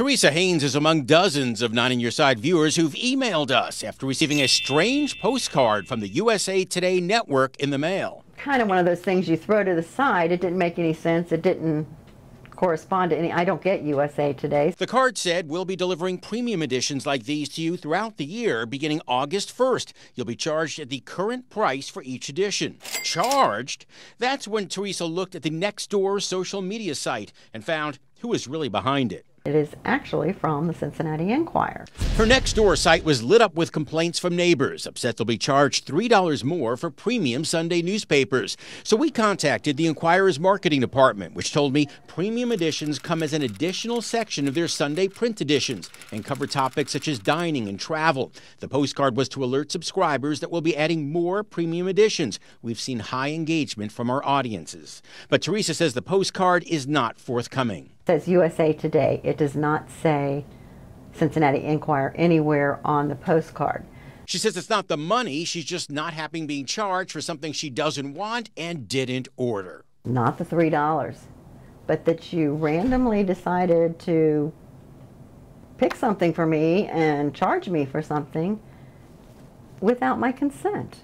Teresa Haynes is among dozens of Nine on Your Side viewers who've emailed us after receiving a strange postcard from the USA Today network in the mail. Kind of one of those things you throw to the side. It didn't make any sense. It didn't correspond to any. I don't get USA Today. The card said we'll be delivering premium editions like these to you throughout the year beginning August 1st. You'll be charged at the current price for each edition. Charged? That's when Teresa looked at the Nextdoor social media site and found who was really behind it. It is actually from the Cincinnati Enquirer. Her Nextdoor site was lit up with complaints from neighbors, upset they'll be charged $3 more for premium Sunday newspapers. So we contacted the Enquirer's marketing department, which told me premium editions come as an additional section of their Sunday print editions and cover topics such as dining and travel. The postcard was to alert subscribers that we'll be adding more premium editions. We've seen high engagement from our audiences. But Teresa says the postcard is not forthcoming. Says USA Today. It does not say Cincinnati Enquirer anywhere on the postcard. She says it's not the money, she's just not happy being charged for something she doesn't want and didn't order. Not the $3, but that you randomly decided to pick something for me and charge me for something without my consent.